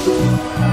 Música